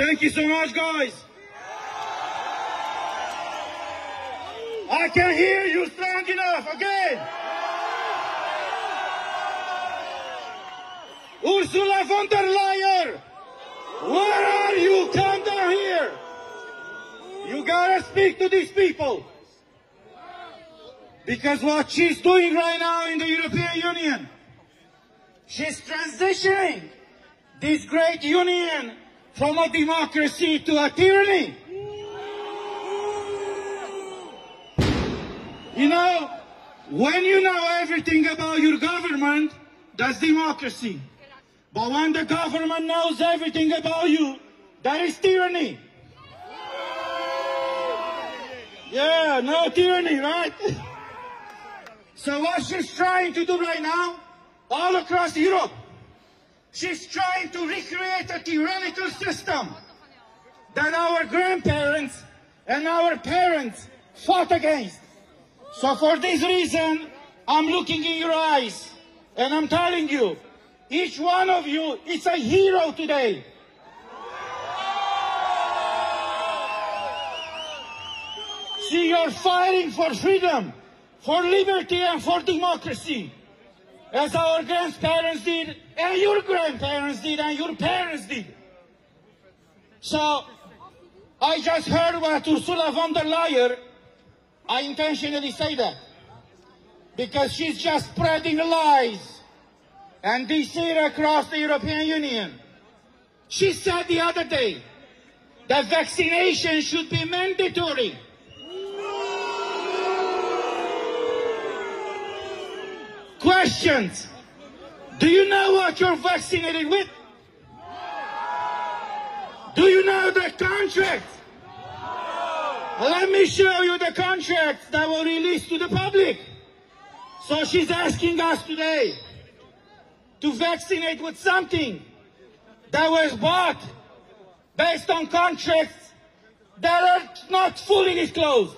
Thank you so much, guys. I can hear you strong enough again. Ursula von der Leyen, where are you? Come down here. You gotta speak to these people. Because what she's doing right now in the European Union, she's transitioning this great union from a democracy to a tyranny. You know, when you know everything about your government, that's democracy. But when the government knows everything about you, that is tyranny. Yeah, no tyranny, right? So what she's trying to do right now, all across Europe, she's trying to recreate a tyrannical system that our grandparents and our parents fought against. So for this reason, I'm looking in your eyes and I'm telling you, each one of you is a hero today. See, you're fighting for freedom, for liberty and for democracy. As our grandparents did, and your grandparents did, and your parents did. So, I just heard what Ursula von der Leyen, I intentionally say that. Because she's just spreading lies and deceit across the European Union. She said the other day that vaccination should be mandatory. Questions. Do you know what you're vaccinated with? Do you know the contract? Let me show you the contract that were released to the public. So she's asking us today to vaccinate with something that was bought based on contracts that are not fully disclosed.